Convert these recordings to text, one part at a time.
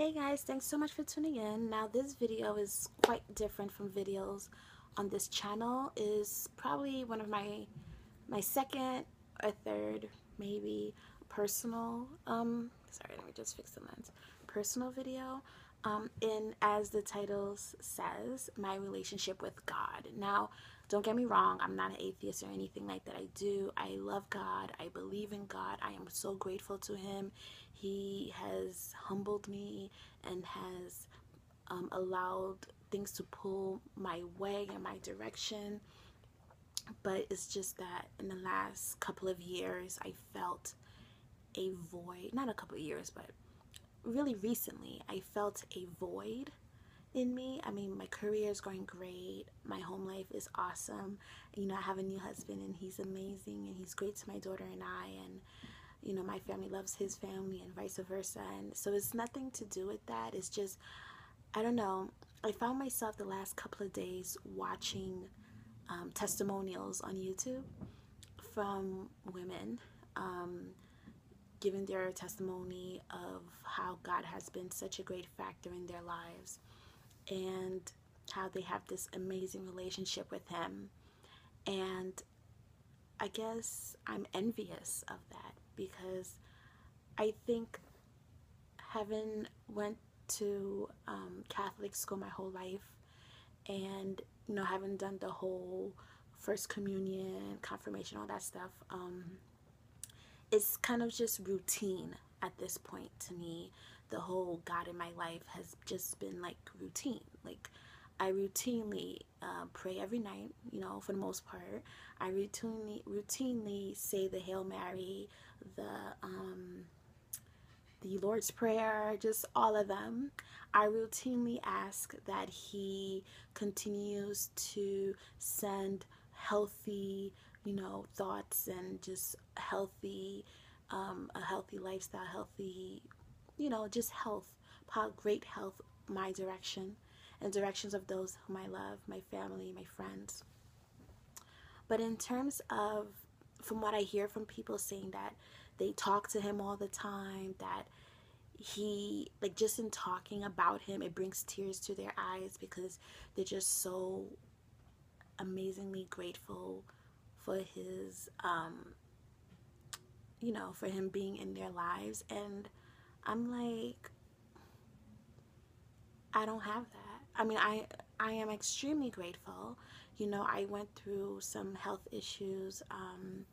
Hey guys, thanks so much for tuning in. Now this video is quite different from videos on this channel. is probably one of my my second or third maybe personal um sorry let me just fix the lens personal video um in as the title says my relationship with God. Now don't get me wrong, I'm not an atheist or anything like that. I do. I love God. I believe in God. I am so grateful to Him. He has humbled me and has um, allowed things to pull my way and my direction. But it's just that in the last couple of years, I felt a void. Not a couple of years, but really recently, I felt a void in me. I mean, my career is going great. My home life is awesome. You know, I have a new husband and he's amazing and he's great to my daughter and I and you know, my family loves his family and vice versa. And so it's nothing to do with that. It's just I don't know. I found myself the last couple of days watching um, testimonials on YouTube from women um, giving their testimony of how God has been such a great factor in their lives and how they have this amazing relationship with him. And I guess I'm envious of that because I think having went to um, Catholic school my whole life and you know having done the whole first communion confirmation all that stuff um, it's kind of just routine at this point to me the whole God in my life has just been like routine. Like I routinely uh, pray every night, you know, for the most part. I routinely routinely say the Hail Mary, the um, the Lord's Prayer, just all of them. I routinely ask that He continues to send healthy, you know, thoughts and just healthy, um, a healthy lifestyle, healthy you know, just health, great health, my direction, and directions of those whom I love, my family, my friends. But in terms of, from what I hear from people saying that they talk to him all the time, that he, like, just in talking about him, it brings tears to their eyes because they're just so amazingly grateful for his, um, you know, for him being in their lives. And I'm like, I don't have that. I mean, I I am extremely grateful. You know, I went through some health issues um,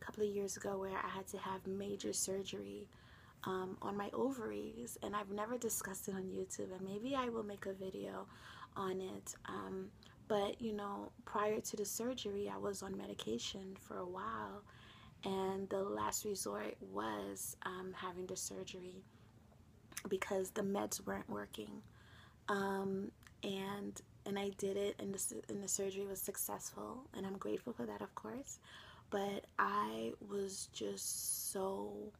a couple of years ago where I had to have major surgery um, on my ovaries, and I've never discussed it on YouTube. And maybe I will make a video on it. Um, but you know, prior to the surgery, I was on medication for a while, and the last resort was um, having the surgery because the meds weren't working. Um, and and I did it and the, and the surgery was successful and I'm grateful for that of course. But I was just so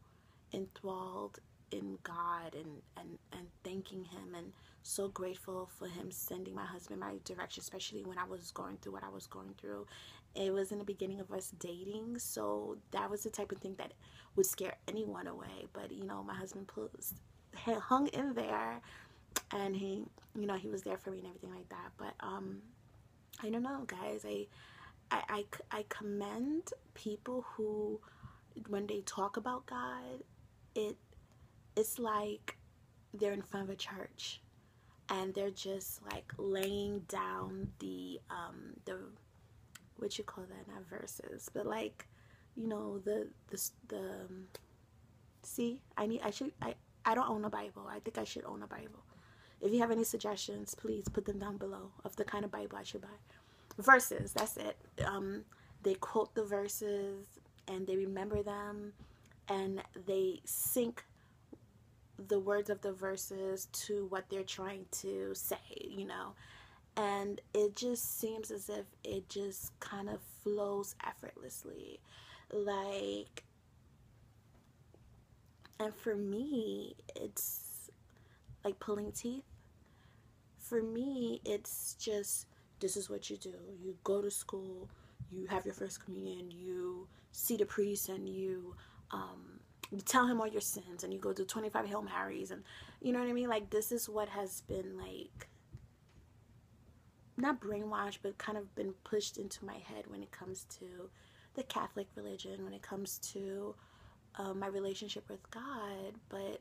enthralled in God and, and, and thanking him and so grateful for him sending my husband my direction especially when I was going through what I was going through it was in the beginning of us dating so that was the type of thing that would scare anyone away but you know my husband pulled, hung in there and he you know he was there for me and everything like that but um I don't know guys I I, I, I commend people who when they talk about God it it's like they're in front of a church and they're just like laying down the um the what you call that not verses but like you know the the the um, see I need I should I I don't own a Bible. I think I should own a Bible. If you have any suggestions please put them down below of the kind of Bible I should buy. Verses that's it. Um they quote the verses and they remember them and they sync the words of the verses to what they're trying to say, you know. And it just seems as if it just kind of flows effortlessly. Like, and for me, it's like pulling teeth. For me, it's just this is what you do. You go to school, you have your first communion, you see the priest, and you um, you tell him all your sins and you go do 25 Hail Marys and you know what I mean? Like this is what has been like not brainwashed but kind of been pushed into my head when it comes to the Catholic religion, when it comes to uh, my relationship with God, but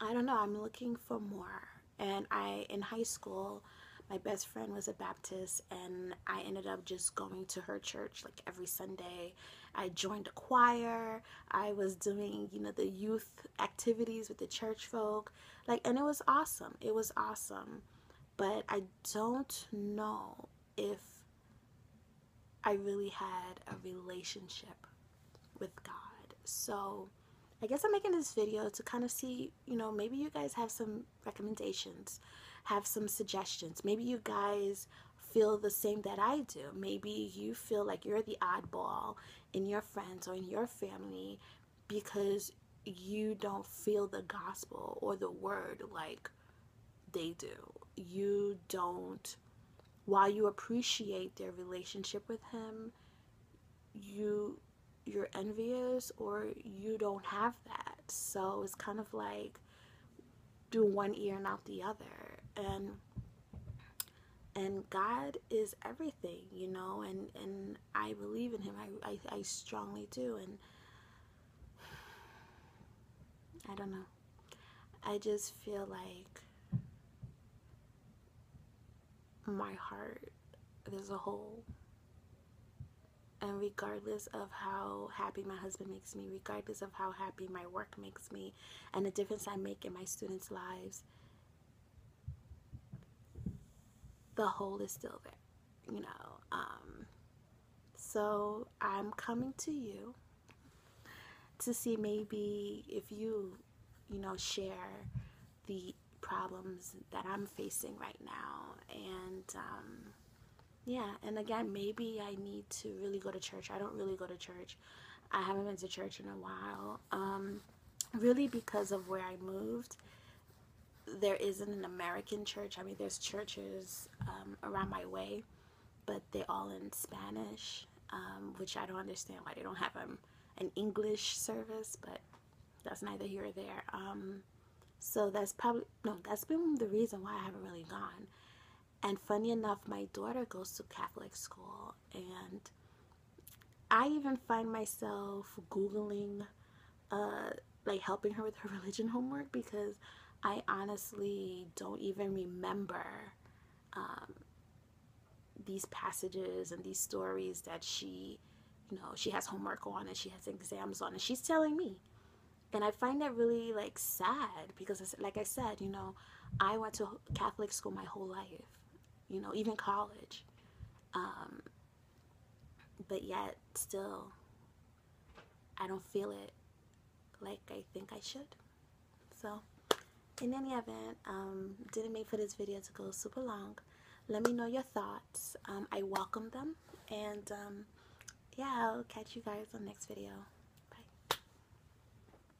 I don't know, I'm looking for more. And I in high school my best friend was a Baptist and I ended up just going to her church like every Sunday. I joined a choir. I was doing, you know, the youth activities with the church folk. Like and it was awesome. It was awesome. But I don't know if I really had a relationship with God. So, I guess I'm making this video to kind of see, you know, maybe you guys have some recommendations have some suggestions. Maybe you guys feel the same that I do. Maybe you feel like you're the oddball in your friends or in your family because you don't feel the gospel or the word like they do. You don't, while you appreciate their relationship with Him, you you're envious or you don't have that. So it's kind of like do one ear and out the other and and God is everything, you know, and and I believe in Him. I I, I strongly do, and I don't know. I just feel like my heart there's a hole and regardless of how happy my husband makes me regardless of how happy my work makes me and the difference i make in my students lives the hole is still there, you know. Um, so I'm coming to you to see maybe if you, you know, share the problems that I'm facing right now. And um, yeah, and again, maybe I need to really go to church. I don't really go to church. I haven't been to church in a while. Um, really because of where I moved there isn't an American church. I mean, there's churches um, around my way, but they're all in Spanish, um, which I don't understand why they don't have um, an English service, but that's neither here or there. So that's probably, no, that's been the reason why I haven't really gone. And funny enough, my daughter goes to Catholic school, and I even find myself Googling, uh, like helping her with her religion homework because I honestly don't even remember um, these passages and these stories that she, you know, she has homework on and she has exams on, and she's telling me. And I find that really like sad because, like I said, you know, I went to Catholic school my whole life, you know, even college. Um, but yet, still, I don't feel it like I think I should. So in any event um, didn't make for this video to go super long let me know your thoughts um, I welcome them and um, yeah I'll catch you guys on the next video